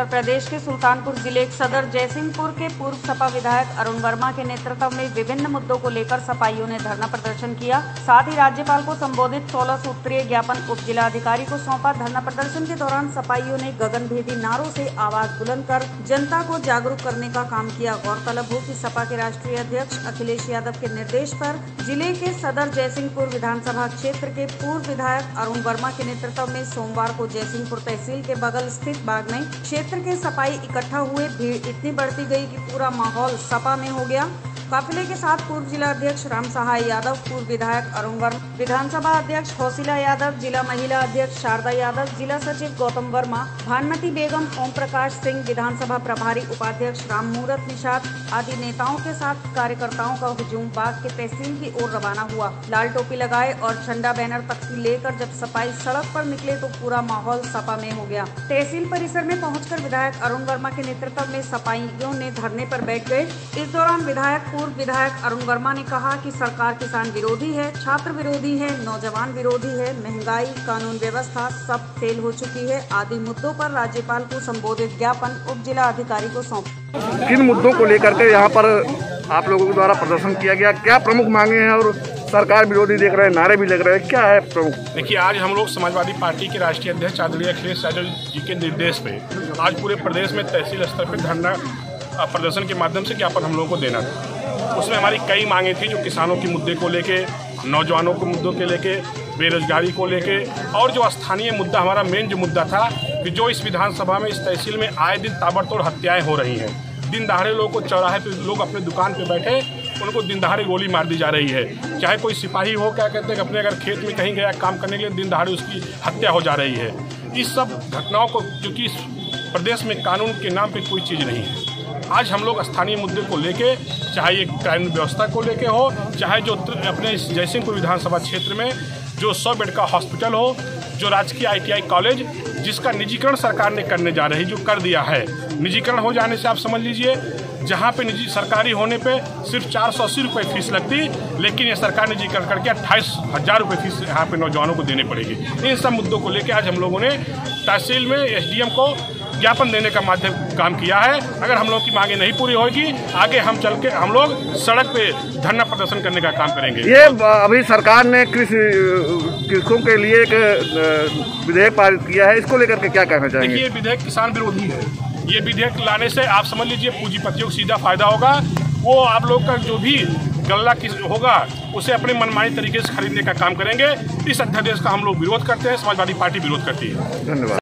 उत्तर प्रदेश के सुल्तानपुर ज़िले के सदर जयसिंहपुर के पूर्व सपा विधायक अरुण वर्मा के नेतृत्व में विभिन्न मुद्दों को लेकर सपाइयों ने धरना प्रदर्शन किया। साथ ही राज्यपाल को संबोधित 16 सूत्रीय ज्ञापन उप जिलाधिकारी को सौंपा धरना प्रदर्शन के दौरान सपाइयों ने गगनभेदी नारों से आवाज़ बुलंद कर जनता को जागरूक करने का काम किया। गौरतलब हो की सपा के राष्ट्रीय अध्यक्ष अखिलेश यादव के निर्देश पर ज़िले के सदर जयसिंहपुर विधानसभा क्षेत्र के पूर्व विधायक अरुण वर्मा के नेतृत्व में सोमवार को जयसिंहपुर तहसील के बगल स्थित बाग में क्षेत्र के सपाई इकट्ठा हुए, भीड़ इतनी बढ़ती गई कि पूरा माहौल सपा में हो गया। काफिले के साथ पूर्व जिला अध्यक्ष राम सहाय यादव, पूर्व विधायक अरुण वर्मा विधानसभा अध्यक्ष कौशिला यादव, जिला महिला अध्यक्ष शारदा यादव, जिला सचिव गौतम वर्मा, भानुमति बेगम ओम प्रकाश सिंह, विधानसभा प्रभारी उपाध्यक्ष राम मूरत निषाद आदि नेताओं के साथ कार्यकर्ताओं का हुजूम। बाग के तहसील की ओर रवाना हुआ। लाल टोपी लगाए और झंडा बैनर तख्ती लेकर जब सपाई सड़क पर निकले तो पूरा माहौल सपा में हो गया। तहसील परिसर में पहुंचकर विधायक अरुण वर्मा के नेतृत्व में सपाइयों ने धरने पर बैठ गए। इस दौरान विधायक पूर्व विधायक अरुण वर्मा ने कहा कि सरकार किसान विरोधी है छात्र विरोधी है नौजवान विरोधी है महँगाई कानून व्यवस्था सब फेल हो चुकी है। आदि मुद्दों पर राज्यपाल को संबोधित ज्ञापन उप जिला अधिकारी को सौंपा। किन मुद्दों को लेकर के यहाँ पर आप लोगों के द्वारा प्रदर्शन किया गया? क्या प्रमुख मांगे हैं और सरकार विरोधी देख रहे हैं नारे भी लग रहे हैं? क्या है प्रमुख? देखिए आज हम लोग समाजवादी पार्टी के राष्ट्रीय अध्यक्ष आदरणीय अखिलेश यादव जी के निर्देश पे आज पूरे प्रदेश में तहसील स्तर पर धरना प्रदर्शन के माध्यम से ज्ञापन हम लोगों को देना था। उसमें हमारी कई मांगे थी जो किसानों के मुद्दे को लेके, नौजवानों के मुद्दों के लेके, बेरोजगारी को लेके, और जो स्थानीय मुद्दा, हमारा मेन जो मुद्दा था कि जो इस विधानसभा में, इस तहसील में आए दिन ताबड़तोड़ हत्याएँ हो रही हैं। दिन दहाड़े लोगों को चौराहे पे, लोग अपने दुकान पे बैठे, उनको दिन दहाड़े गोली मार दी जा रही है। चाहे कोई सिपाही हो, क्या कहते हैं कि अपने अगर खेत में कहीं गया काम करने के लिए, दिन दहाड़े उसकी हत्या हो जा रही है। इस सब घटनाओं को, क्योंकि प्रदेश में कानून के नाम पर कोई चीज़ नहीं है। आज हम लोग स्थानीय मुद्दे को लेके, चाहे ये कानून व्यवस्था को लेके हो, चाहे जो अपने जयसिंहपुर विधानसभा क्षेत्र में जो सौ बेड का हॉस्पिटल हो, जो राजकीय आईटीआई कॉलेज, जिसका निजीकरण सरकार ने करने जा रही, जो कर दिया है। निजीकरण हो जाने से आप समझ लीजिए, जहाँ पे निजी सरकारी होने पे सिर्फ़ चार सौ अस्सी रुपये फ़ीस लगती, लेकिन ये सरकार निजीकरण करके अट्ठाईस हज़ार रुपये फ़ीस यहाँ पे नौजवानों को देने पड़ेगी। इन सब मुद्दों को लेकर आज हम लोगों ने तहसील में एसडीएम को ज्ञापन देने का माध्यम काम किया है। अगर हम लोग की मांगे नहीं पूरी होगी आगे हम चल के हम लोग सड़क पे धरना प्रदर्शन करने का काम करेंगे। ये अभी सरकार ने कृषि कृषकों के लिए एक विधेयक पारित किया है। इसको लेकर के क्या कहना चाहेंगे? देखिए विधेयक किसान विरोधी है। ये विधेयक लाने से आप समझ लीजिए पूंजीपतियों को सीधा फ़ायदा होगा। वो आप लोग का जो भी गल्ला किस होगा उसे अपने मनमानी तरीके से खरीदने का काम करेंगे। इस अध्यादेश का हम लोग विरोध करते हैं समाजवादी पार्टी विरोध करती है। धन्यवाद।